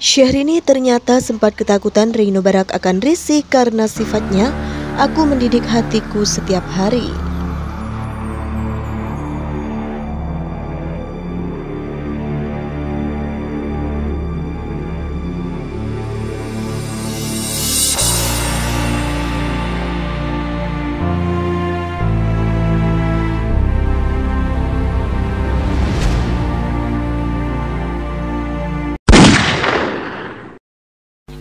Syahrini ternyata sempat ketakutan Reino Barak akan risih karena sifatnya aku mendidik hatiku setiap hari.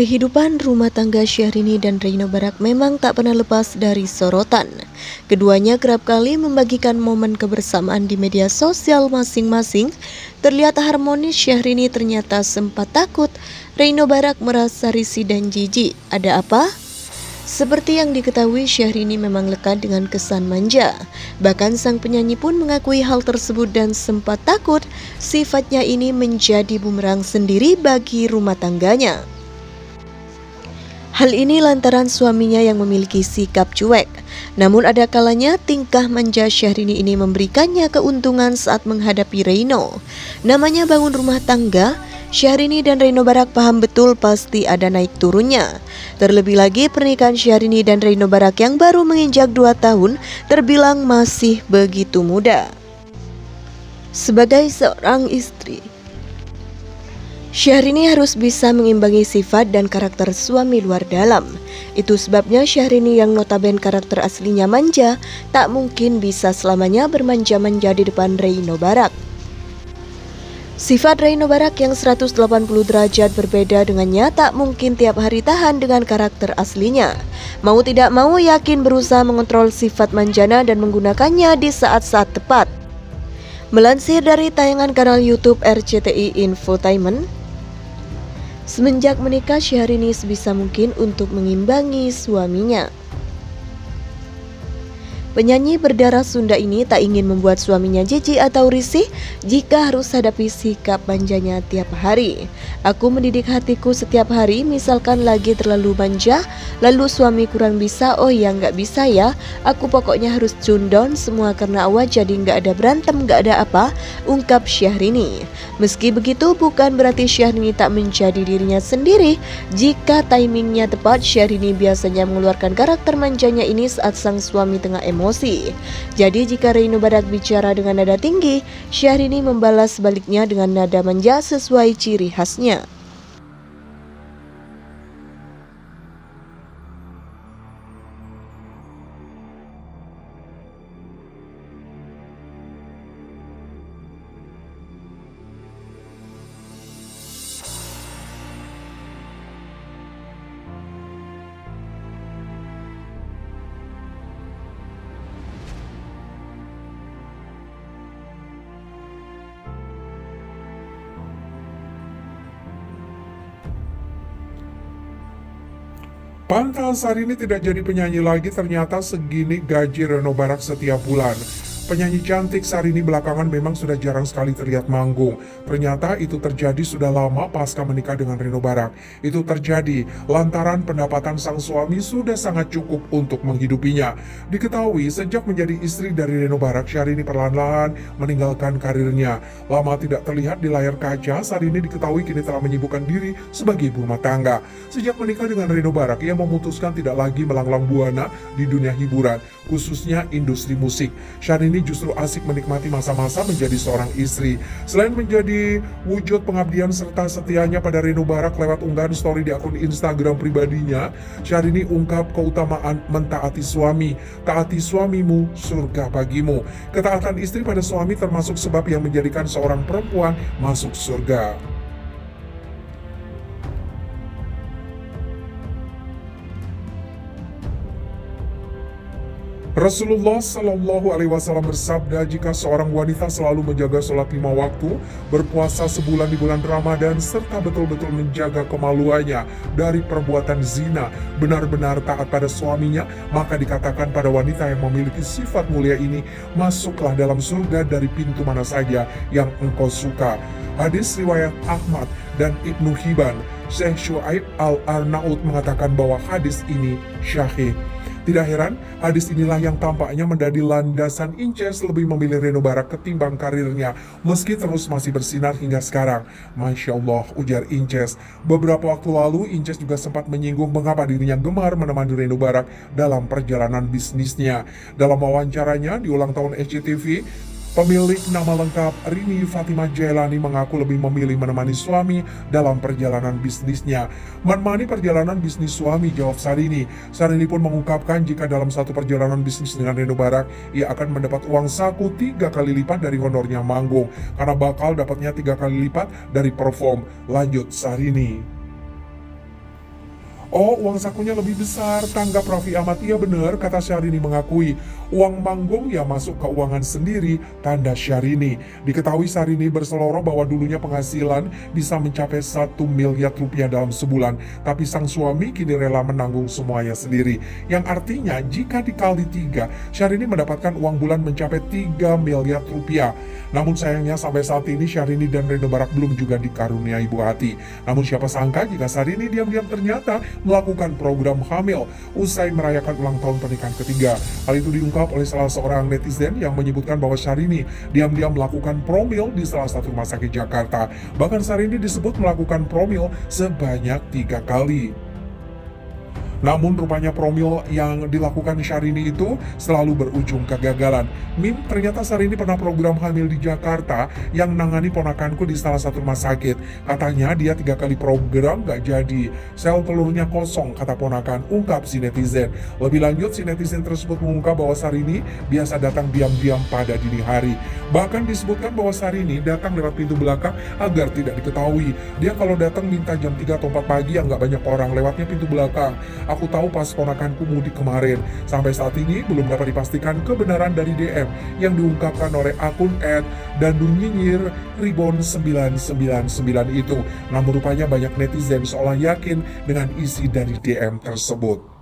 Kehidupan rumah tangga Syahrini dan Reino Barak memang tak pernah lepas dari sorotan. Keduanya kerap kali membagikan momen kebersamaan di media sosial masing-masing. Terlihat harmonis Syahrini ternyata sempat takut. Reino Barak merasa risih dan jijik. Ada apa? Seperti yang diketahui Syahrini memang lekat dengan kesan manja. Bahkan sang penyanyi pun mengakui hal tersebut dan sempat takut sifatnya ini menjadi bumerang sendiri bagi rumah tangganya. Hal ini lantaran suaminya yang memiliki sikap cuek. Namun ada kalanya tingkah manja Syahrini ini memberikannya keuntungan saat menghadapi Reino. Namanya bangun rumah tangga, Syahrini dan Reino Barak paham betul pasti ada naik turunnya. Terlebih lagi pernikahan Syahrini dan Reino Barak yang baru menginjak 2 tahun terbilang masih begitu muda. Sebagai seorang istri, Syahrini harus bisa mengimbangi sifat dan karakter suami luar dalam. Itu sebabnya Syahrini yang notaben karakter aslinya manja, tak mungkin bisa selamanya bermanja-manja di depan Reino Barak. Sifat Reino Barak yang 180 derajat berbeda dengannya tak mungkin tiap hari tahan dengan karakter aslinya. Mau tidak mau yakin berusaha mengontrol sifat manjana dan menggunakannya di saat-saat tepat. Melansir dari tayangan kanal YouTube RCTI Infotainment, Semenjak menikah, Syahrini sebisa mungkin untuk mengimbangi suaminya. Penyanyi berdarah Sunda ini tak ingin membuat suaminya jijik atau risih jika harus hadapi sikap manjanya tiap hari. Aku mendidik hatiku setiap hari, misalkan lagi terlalu manja, lalu suami kurang bisa, oh ya nggak bisa ya, aku pokoknya harus tune semua karena awal jadi nggak ada berantem, nggak ada apa, ungkap Syahrini. Meski begitu, bukan berarti Syahrini tak menjadi dirinya sendiri. Jika timingnya tepat, Syahrini biasanya mengeluarkan karakter manjanya ini saat sang suami tengah emosi emosi. Jadi jika Reino Badak bicara dengan nada tinggi, Syahrini membalas sebaliknya dengan nada manja sesuai ciri khasnya. Pantas hari ini tidak jadi penyanyi lagi ternyata segini gaji Reno Barak setiap bulan. Penyanyi cantik Sarini belakangan memang sudah jarang sekali terlihat manggung. Ternyata itu terjadi sudah lama pasca menikah dengan Reno Barak. Itu terjadi lantaran pendapatan sang suami sudah sangat cukup untuk menghidupinya. Diketahui sejak menjadi istri dari Reno Barak, Syahrini perlahan-lahan meninggalkan karirnya. Lama tidak terlihat di layar kaca, Sarini diketahui kini telah menyibukkan diri sebagai ibu rumah tangga. Sejak menikah dengan Reno Barak, ia memutuskan tidak lagi melanglang buana di dunia hiburan, khususnya industri musik. Syahrini justru asik menikmati masa-masa menjadi seorang istri. Selain menjadi wujud pengabdian serta setianya pada Reno Barak lewat unggahan story di akun Instagram pribadinya, Syahrini ungkap keutamaan mentaati suami. Taati suamimu, surga bagimu. Ketaatan istri pada suami termasuk sebab yang menjadikan seorang perempuan masuk surga. Rasulullah Shallallahu Alaihi Wasallam bersabda, jika seorang wanita selalu menjaga sholat lima waktu, berpuasa sebulan di bulan Ramadan, serta betul-betul menjaga kemaluannya dari perbuatan zina, benar-benar taat pada suaminya, maka dikatakan pada wanita yang memiliki sifat mulia ini, masuklah dalam surga dari pintu mana saja yang engkau suka. Hadis riwayat Ahmad dan Ibnu Hibban, Syekh Shu'aib Al-Arnaud mengatakan bahwa hadis ini syahih. Tidak heran, hadis inilah yang tampaknya menjadi landasan Inces lebih memilih Reno Barak ketimbang karirnya, meski terus masih bersinar hingga sekarang. Masya Allah, ujar Inces. Beberapa waktu lalu, Inces juga sempat menyinggung mengapa dirinya gemar menemani Reno Barak dalam perjalanan bisnisnya. Dalam wawancaranya di ulang tahun SCTV, Pemilik nama lengkap Rini Fatimah Jailani mengaku lebih memilih menemani suami dalam perjalanan bisnisnya. Menemani perjalanan bisnis suami, jawab Sarini. Sarini pun mengungkapkan jika dalam satu perjalanan bisnis dengan Reno Barak, ia akan mendapat uang saku tiga kali lipat dari honornya manggung, karena bakal dapatnya tiga kali lipat dari perform. Lanjut Sarini. Oh, uang sakunya lebih besar, tanggap Raffi Ahmad. Iya benar, kata Syahrini mengakui. Uang manggung ya masuk keuangan sendiri, tanda Syahrini. Diketahui Syahrini berseloroh bahwa dulunya penghasilan bisa mencapai 1 miliar rupiah dalam sebulan. Tapi sang suami kini rela menanggung semuanya sendiri. Yang artinya, jika dikali tiga, Syahrini mendapatkan uang bulan mencapai 3 miliar rupiah. Namun sayangnya sampai saat ini Syahrini dan Reno Barak belum juga dikaruniai buah hati. Namun siapa sangka jika Syahrini diam-diam ternyata melakukan program hamil usai merayakan ulang tahun pernikahan ketiga. Hal itu diungkap oleh salah seorang netizen yang menyebutkan bahwa Syahrini diam-diam melakukan promil di salah satu rumah sakit Jakarta. Bahkan Syahrini disebut melakukan promil sebanyak tiga kali. Namun rupanya promil yang dilakukan Syahrini itu selalu berujung kegagalan. Min, ternyata Syahrini pernah program hamil di Jakarta yang nangani ponakanku di salah satu rumah sakit. Katanya dia tiga kali program gak jadi. Sel telurnya kosong, kata ponakan, ungkap si netizen. Lebih lanjut, si netizen tersebut mengungkap bahwa Syahrini biasa datang diam-diam pada dini hari. Bahkan disebutkan bahwa Syahrini datang lewat pintu belakang agar tidak diketahui. Dia kalau datang minta jam 3 atau 4 pagi yang gak banyak orang, lewatnya pintu belakang. Aku tahu pas ponakanku mudik kemarin. Sampai saat ini belum dapat dipastikan kebenaran dari DM yang diungkapkan oleh akun ad dan Nyinyir Ribon 999 itu. Namun rupanya banyak netizen seolah yakin dengan isi dari DM tersebut.